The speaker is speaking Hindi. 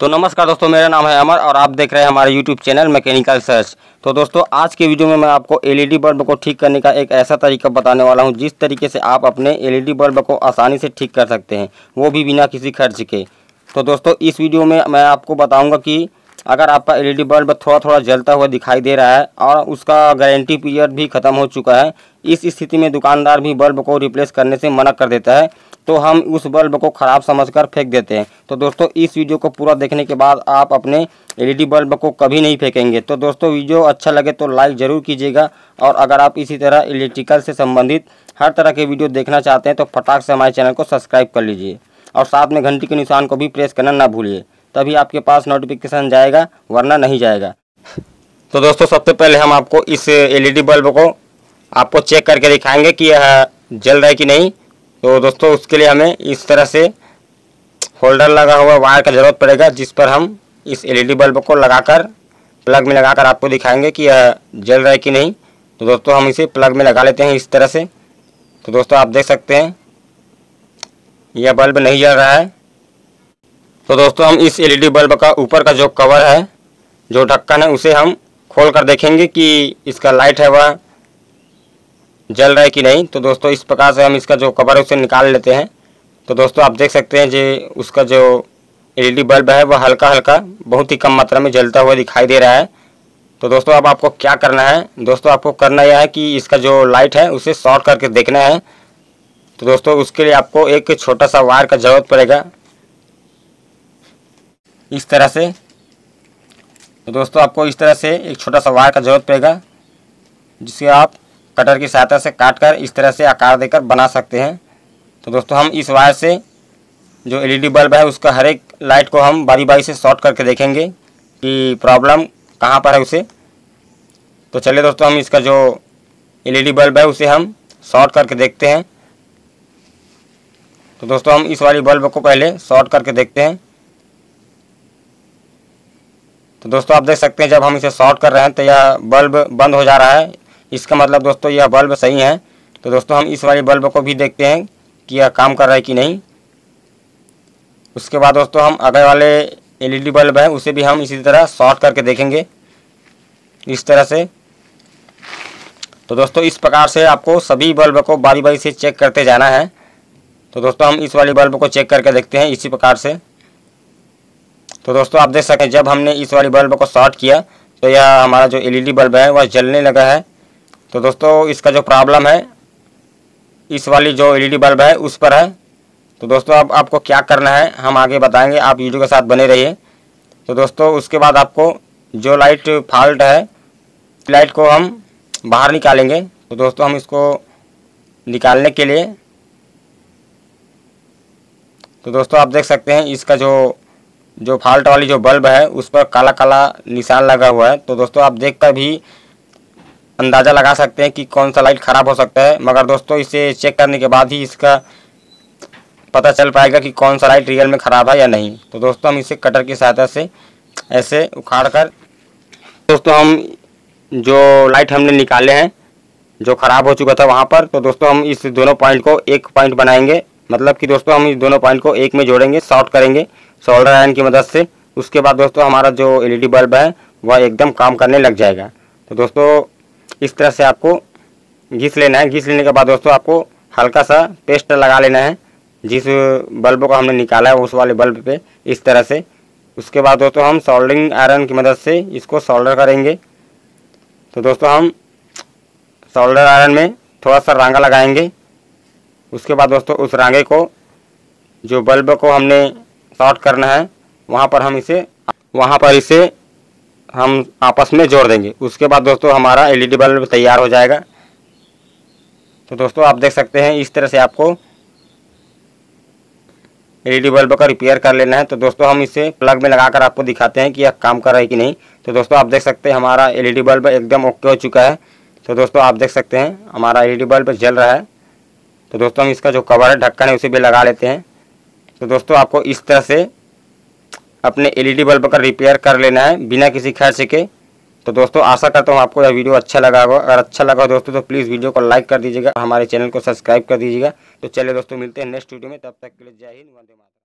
तो नमस्कार दोस्तों, मेरा नाम है अमर और आप देख रहे हैं हमारे यूट्यूब चैनल मैकेनिकल सर्च तो दोस्तों, आज के वीडियो में मैं आपको एलईडी बल्ब को ठीक करने का एक ऐसा तरीका बताने वाला हूँ, जिस तरीके से आप अपने एलईडी बल्ब को आसानी से ठीक कर सकते हैं, वो भी बिना किसी खर्च के। तो दोस्तों, इस वीडियो में मैं आपको बताऊँगा कि अगर आपका एलईडी बल्ब थोड़ा थोड़ा जलता हुआ दिखाई दे रहा है और उसका गारंटी पीरियड भी ख़त्म हो चुका है, इस स्थिति में दुकानदार भी बल्ब को रिप्लेस करने से मना कर देता है। तो हम उस बल्ब को ख़राब समझकर फेंक देते हैं। तो दोस्तों, इस वीडियो को पूरा देखने के बाद आप अपने एलईडी बल्ब को कभी नहीं फेंकेंगे। तो दोस्तों, वीडियो अच्छा लगे तो लाइक ज़रूर कीजिएगा और अगर आप इसी तरह इलेक्ट्रिकल से संबंधित हर तरह के वीडियो देखना चाहते हैं तो फटाक से हमारे चैनल को सब्सक्राइब कर लीजिए। और साथ में घंटी के निशान को भी प्रेस करना ना भूलिए, तभी आपके पास नोटिफिकेशन जाएगा, वरना नहीं जाएगा। तो दोस्तों, सबसे पहले हम आपको इस एलईडी बल्ब को आपको चेक करके दिखाएँगे कि यह जल रहा है कि नहीं। तो दोस्तों, उसके लिए हमें इस तरह से होल्डर लगा हुआ वायर का ज़रूरत पड़ेगा, जिस पर हम इस एलईडी बल्ब को लगाकर, प्लग में लगाकर आपको दिखाएँगे कि यह जल रहा है कि नहीं। तो दोस्तों, हम इसे प्लग में लगा लेते हैं इस तरह से। तो दोस्तों, आप देख सकते हैं, यह बल्ब नहीं जल रहा है। तो दोस्तों, हम इस एलईडी बल्ब का ऊपर का जो कवर है, जो ढक्कन है, उसे हम खोल कर देखेंगे कि इसका लाइट है वह जल रहा है कि नहीं? तो दोस्तों, इस प्रकार से हम इसका जो कवर है, उसे निकाल लेते हैं। तो दोस्तों, आप देख सकते हैं जे उसका जो एलईडी बल्ब है, वह हल्का हल्का बहुत ही कम मात्रा में जलता हुआ दिखाई दे रहा है। तो दोस्तों, अब आपको क्या करना है? दोस्तों, आपको करना यह है कि इसका जो लाइट है, उसे शॉर्ट करके देखना है। तो दोस्तों, उसके लिए आपको एक छोटा सा वायर का ज़रूरत पड़ेगा। इस तरह से। तो दोस्तों, आपको इस तरह से एक छोटा सा वायर का ज़रूरत पड़ेगा जिसे आप कटर की सहायता से काट कर इस तरह से आकार देकर बना सकते हैं। तो दोस्तों, हम इस वायर से जो एलईडी बल्ब है, उसका हर एक लाइट को हम बारी बारी से शॉर्ट करके देखेंगे कि प्रॉब्लम कहाँ पर है उसे। तो चलिए दोस्तों, हम इसका जो एलईडी बल्ब है, उसे हम शॉर्ट करके देखते हैं। तो दोस्तों, हम इस वाली बल्ब को पहले शॉर्ट करके देखते हैं। तो दोस्तों, आप देख सकते हैं, जब हम इसे शॉर्ट कर रहे हैं तो यह बल्ब बंद हो जा रहा है। इसका मतलब दोस्तों यह बल्ब सही है। तो दोस्तों हम इस वाले बल्ब को भी देखते हैं कि यह काम कर रहा है कि नहीं। उसके बाद दोस्तों हम अगले वाले एलईडी बल्ब है, उसे भी हम इसी तरह शॉर्ट करके देखेंगे। इस तरह से। तो दोस्तों इस प्रकार से आपको सभी बल्ब को बारी बारी से चेक करते जाना है। तो दोस्तों हम इस वाले बल्ब को चेक करके देखते हैं इसी प्रकार से। तो दोस्तों आप देख सकते हैं, जब हमने इस वाली बल्ब को शॉर्ट किया तो यह हमारा जो एलईडी बल्ब है, वह जलने लगा है। तो दोस्तों, इसका जो प्रॉब्लम है, इस वाली जो एलईडी बल्ब है, उस पर है। तो दोस्तों, अब आपको क्या करना है, हम आगे बताएँगे। आप वीडियो के साथ बने रहिए। तो दोस्तों, उसके बाद आपको जो लाइट फॉल्ट है लाइट को हम बाहर निकालेंगे। तो दोस्तों, हम इसको निकालने के लिए तो दोस्तों, आप देख सकते हैं, इसका जो जो फॉल्ट वाली जो बल्ब है, उस पर काला काला निशान लगा हुआ है। तो दोस्तों, आप देख कर भी अंदाज़ा लगा सकते हैं कि कौन सा लाइट ख़राब हो सकता है। मगर दोस्तों, इसे चेक करने के बाद ही इसका पता चल पाएगा कि कौन सा लाइट रियल में ख़राब है या नहीं। तो दोस्तों, हम इसे कटर की सहायता से ऐसे उखाड़ कर दोस्तों, हम जो लाइट हमने निकाले हैं, जो ख़राब हो चुका था वहाँ पर तो दोस्तों, हम इस दोनों पॉइंट को एक पॉइंट बनाएँगे। मतलब कि दोस्तों, हम इस दोनों पॉइंट को एक में जोड़ेंगे शॉर्ट करेंगे सोल्डर आयन की मदद से। उसके बाद दोस्तों, हमारा जो एलईडी बल्ब है, वह एकदम काम करने लग जाएगा। तो दोस्तों इस तरह से आपको घिस लेना है। घिस लेने के बाद दोस्तों आपको हल्का सा पेस्ट लगा लेना है। जिस बल्ब को हमने निकाला है, उस वाले बल्ब पे इस तरह से। उसके बाद दोस्तों हम सोल्डरिंग आयरन की मदद से इसको सोल्डर करेंगे। तो दोस्तों हम सोल्डर आयरन में थोड़ा सा रांगा लगाएँगे। उसके बाद दोस्तों उस रांगे को, जो बल्ब को हमने शॉर्ट करना है, वहाँ पर हम इसे, वहाँ पर इसे हम आपस में जोड़ देंगे। उसके बाद दोस्तों हमारा एलईडी बल्ब तैयार हो जाएगा। तो दोस्तों आप देख सकते हैं इस तरह से आपको एलईडी बल्ब का रिपेयर कर लेना है। तो दोस्तों हम इसे प्लग में लगाकर आपको दिखाते हैं कि यह काम कर रहा है कि नहीं। तो दोस्तों आप देख सकते हैं हमारा एलईडी बल्ब एकदम ओके हो चुका है। तो दोस्तों आप देख सकते हैं हमारा एलईडी बल्ब जल रहा है। तो दोस्तों हम इसका जो कवर है, ढक्कन है, उसे भी लगा लेते हैं। तो दोस्तों आपको इस तरह से अपने एलईडी बल्ब का रिपेयर कर लेना है, बिना किसी खर्च के। तो दोस्तों, आशा करता हूँ आपको यह वीडियो अच्छा लगा होगा। अगर अच्छा लगा दोस्तों तो प्लीज़ वीडियो को लाइक कर दीजिएगा हमारे चैनल को सब्सक्राइब कर दीजिएगा। तो चलिए दोस्तों, मिलते हैं नेक्स्ट वीडियो में। तब तक के लिए जय हिंद, वंदे मातरम।